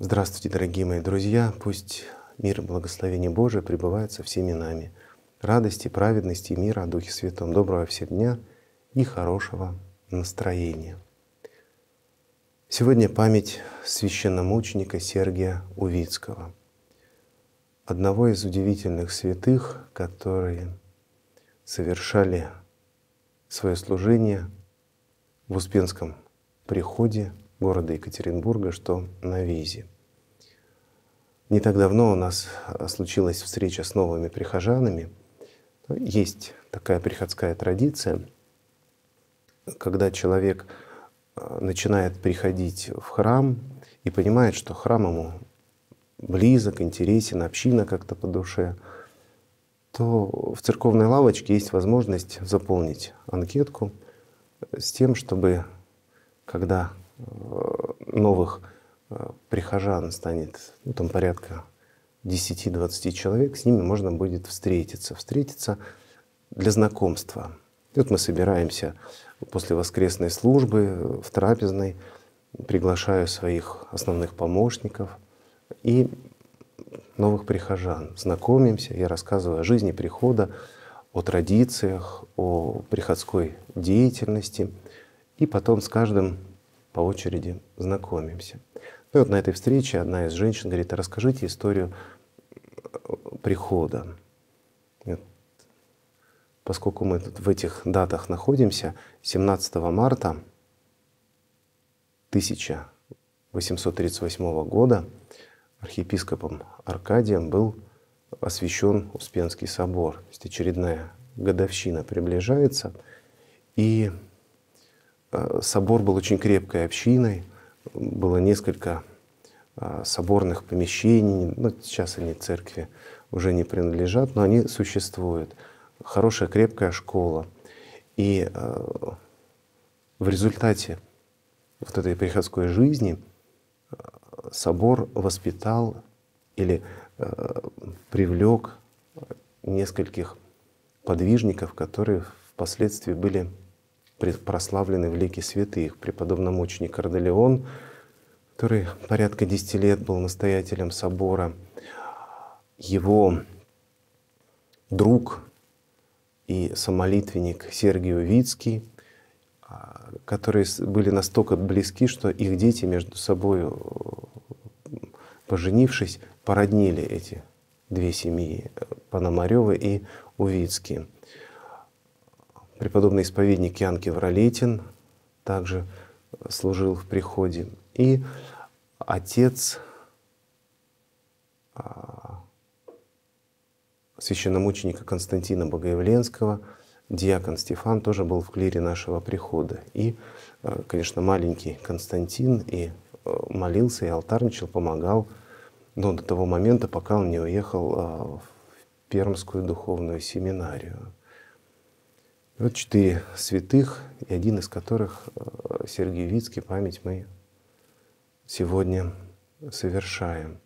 Здравствуйте, дорогие мои друзья! Пусть мир и благословение Божие пребывает со всеми нами. Радости, праведности и мира о Духе Святом, доброго всем дня и хорошего настроения. Сегодня память священномученика Сергия Увицкого, одного из удивительных святых, которые совершали свое служение в Успенском приходе города Екатеринбурга, что на Визе. Не так давно у нас случилась встреча с новыми прихожанами. Есть такая приходская традиция, когда человек э, начинает приходить в храм и понимает, что храм ему близок, интересен, община как-то по душе, то в церковной лавочке есть возможность заполнить анкетку с тем, чтобы когда э, новых э, прихожан станет, ну, там порядка 10-20 человек, с ними можно будет встретиться. Встретиться для знакомства. И вот мы собираемся после воскресной службы в трапезной, приглашаю своих основных помощников и новых прихожан. Знакомимся, я рассказываю о жизни прихода, о традициях, о приходской деятельности. И потом с каждым по очереди знакомимся. Ну и вот на этой встрече одна из женщин говорит, а расскажите историю э, прихода. Поскольку мы в этих датах находимся, 17 марта 1838 года архиепископом Аркадием был освящен Успенский собор. То есть очередная годовщина приближается. И э, собор был очень крепкой общиной, было несколько а, соборных помещений. Ну, сейчас они церкви уже не принадлежат, но они существуют. Хорошая, крепкая школа. И а, в результате вот этой приходской жизни а, собор воспитал или привлек нескольких подвижников, которые впоследствии были прославлены в лике святых. Преподобном мученик Корделеон, который порядка 10 лет был настоятелем собора, его друг и самолитвенник Сергий Увицкий, а, которые были настолько близки, что их дети между собой, э, поженившись, породнили эти две семьи, Пономарёвы и Увицкие. Преподобный исповедник Ян Кевролетин также служил в приходе. И отец а, священномученика Константина Богоявленского, диакон Стефан, тоже был в клире нашего прихода. И, а, конечно, маленький Константин и а, молился, и алтарничал, помогал, но до того момента, пока он не уехал в Пермскую духовную семинарию. Вот четыре святых, и один из которых э, Сергей Вицкий, память мы сегодня совершаем.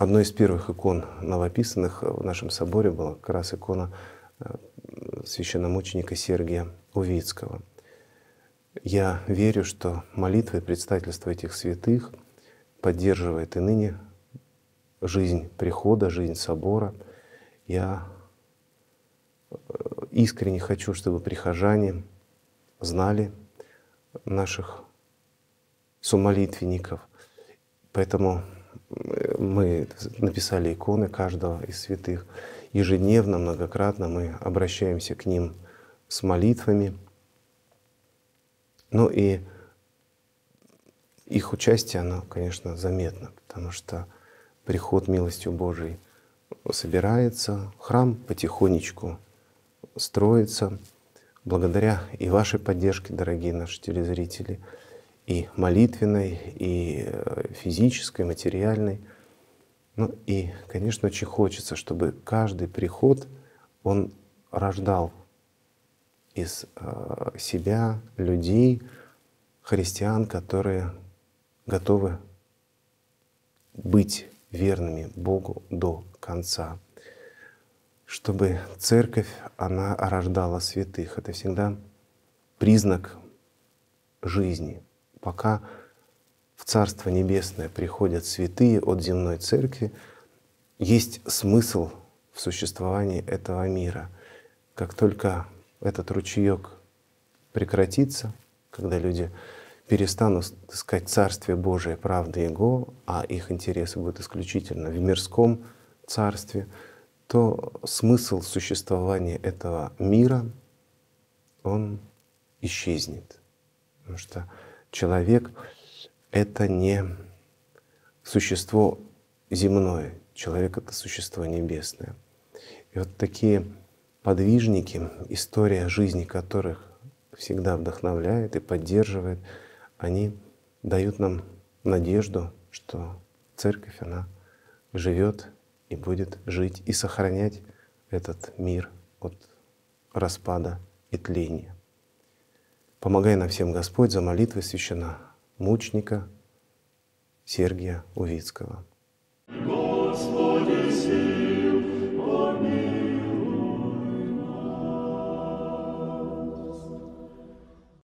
Одной из первых икон новописанных в нашем соборе была как раз икона э, священномученика Сергия Увицкого. Я верю, что молитва и предстательство этих святых поддерживает и ныне жизнь прихода, жизнь собора. Я искренне хочу, чтобы прихожане знали наших сумолитвенников. Поэтому э, мы написали иконы каждого из святых. Ежедневно, многократно мы обращаемся к ним с молитвами. Ну и их участие, оно, конечно, заметно, потому что приход милостью Божией собирается, храм потихонечку строится благодаря и вашей поддержке, дорогие наши телезрители, и молитвенной, и э, физической, материальной. Ну и, конечно, очень хочется, чтобы каждый приход, он рождал из э, себя людей, христиан, которые готовы быть верными Богу до конца. Чтобы церковь, она рождала святых. Это всегда признак жизни. Пока в Царство Небесное приходят святые от земной церкви, есть смысл в существовании этого мира. Как только этот ручеек прекратится, когда люди перестанут искать Царствие Божие, правды Его, а их интересы будут исключительно в мирском царстве, то смысл существования этого мира, он исчезнет. Потому что человек — это не существо земное, человек — это существо небесное. И вот такие подвижники, история жизни которых всегда вдохновляет и поддерживает, они дают нам надежду, что церковь, она живет и будет жить и сохранять этот мир от распада и тления. Помогай нам всем Господь за молитвы священа мученика Сергия Увицкого. Господи.